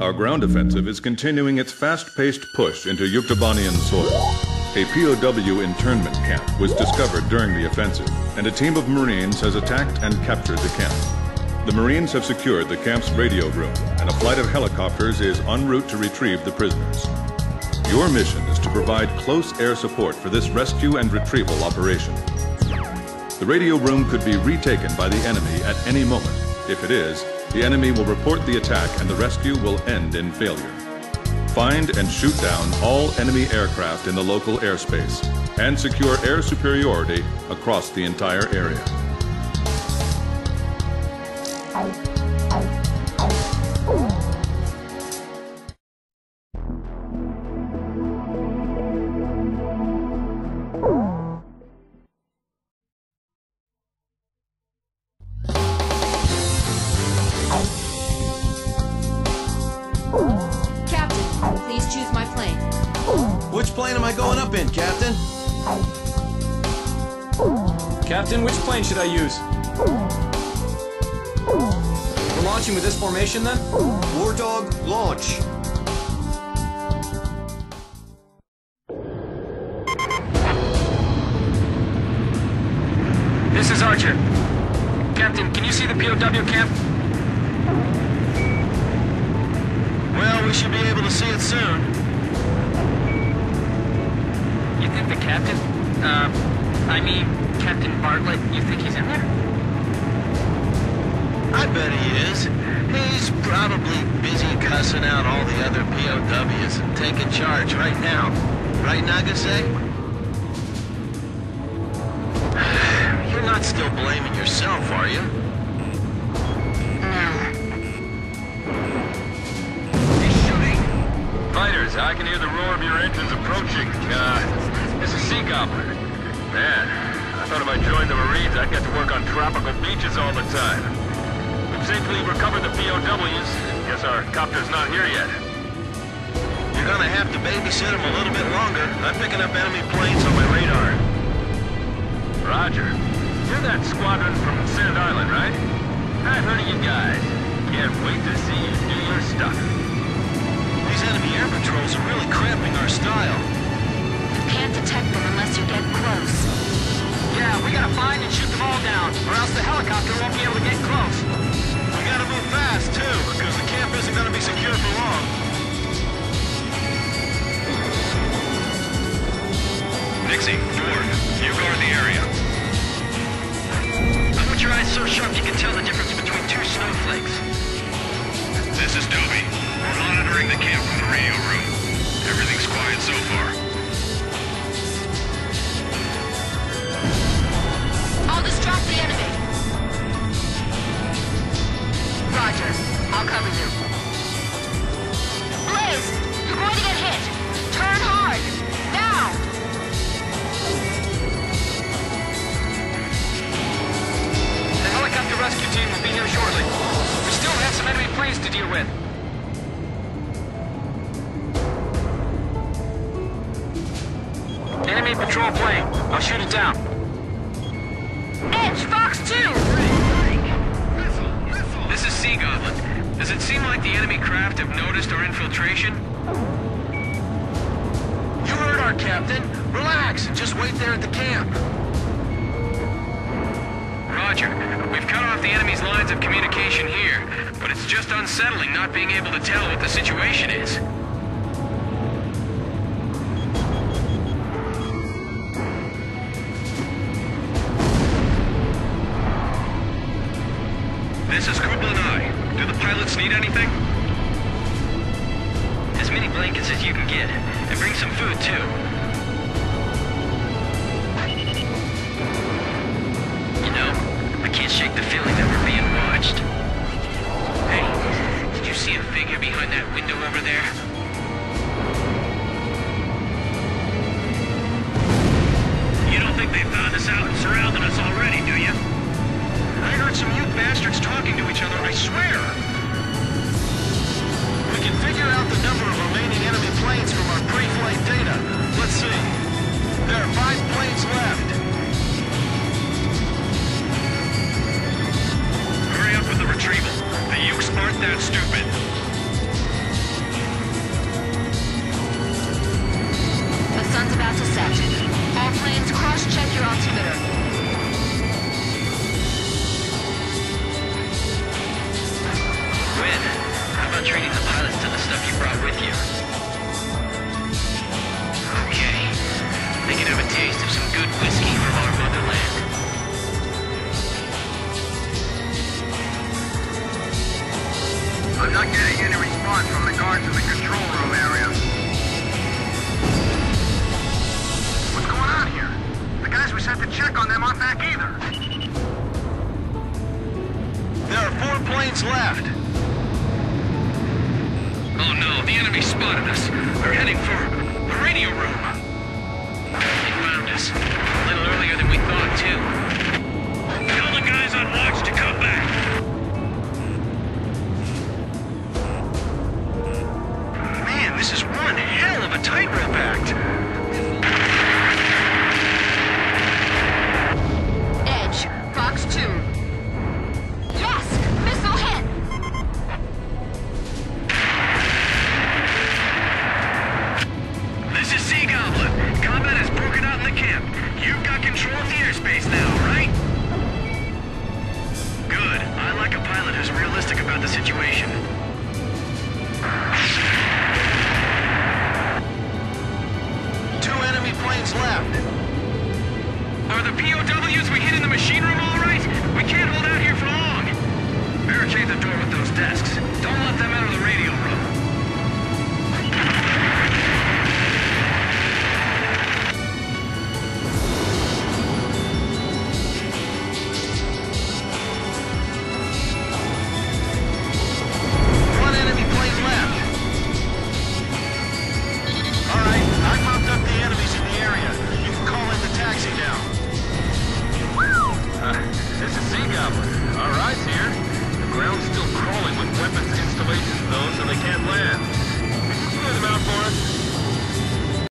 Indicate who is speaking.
Speaker 1: Our ground offensive is continuing its fast-paced push into Yuktobanian soil. A POW internment camp was discovered during the offensive, and a team of Marines has attacked and captured the camp. The Marines have secured the camp's radio room, and a flight of helicopters is en route to retrieve the prisoners. Your mission is to provide close air support for this rescue and retrieval operation. The radio room could be retaken by the enemy at any moment. If it is, the enemy will report the attack and the rescue will end in failure. Find and shoot down all enemy aircraft in the local airspace and secure air superiority across the entire area.
Speaker 2: Captain?
Speaker 3: Captain,
Speaker 4: which plane should I use? We're launching with this formation then?
Speaker 3: Wardog, launch.
Speaker 4: This is Archer. Captain, can you see the POW camp?
Speaker 3: Well, we should be able to see it soon.
Speaker 5: Captain? Uh, I mean, Captain Bartlett, you think he's in there?
Speaker 3: I bet he is. He's probably busy cussing out all the other POWs and taking charge right now. Right, Nagase? You're not still blaming yourself, are you? No. He's shooting!
Speaker 6: Fighters, I can hear the roar of your engines approaching. Uh, this is Sea Goblin. Man, I thought if I joined the Marines, I'd get to work on tropical beaches all the time. We've safely recovered the POWs. Guess our copter's not here yet.
Speaker 3: You're gonna have to babysit him a little bit longer. I'm picking up enemy planes on my radar.
Speaker 6: Roger. You're that squadron from Sand Island, right? I've heard of you guys. Can't wait to see you do your stuff.
Speaker 3: These enemy air patrols are really cramping our style.
Speaker 2: Can't detect them unless you get close.
Speaker 5: Yeah, we gotta find and shoot them all down, or else the helicopter won't be able to get close.
Speaker 3: We gotta move fast, too, because the camp isn't gonna be secure for long.
Speaker 6: Nixie, Dwarf, you guard the area.
Speaker 5: I want your eyes so sharp you can tell the difference between two snowflakes.
Speaker 6: This is Dobie. We're monitoring the camp from the radio room. Everything's quiet so far.
Speaker 2: Enemy to
Speaker 5: deal with. Enemy patrol plane. I'll shoot it down.
Speaker 2: Edge, Fox 2.
Speaker 5: This is Sea Goblin. Does it seem like the enemy craft have noticed our infiltration?
Speaker 3: You heard our captain. Relax and just wait there at the camp.
Speaker 5: Roger. We've cut off the enemy's lines of communication here, but it's just unsettling not being able to tell what the situation is.
Speaker 6: This is Kubla and I. Do the pilots need anything?
Speaker 5: As many blankets as you can get, and bring some food too.
Speaker 6: Out and surrounded us already, do you?
Speaker 3: I heard some you bastards talking to each other, I swear. We can figure out the number of remaining enemy I'm not getting any response from the guards in the control room area. What's going on here? The guys we sent to check on them aren't back either.
Speaker 7: There are four planes left.
Speaker 5: Oh no, the enemy spotted us. They're heading for the radio room. They found us. A little earlier than we thought, too. POWs we hit in the machine room all right? We can't hold out here for long. Barricade the door with those desks. Don't let them out of the radio room.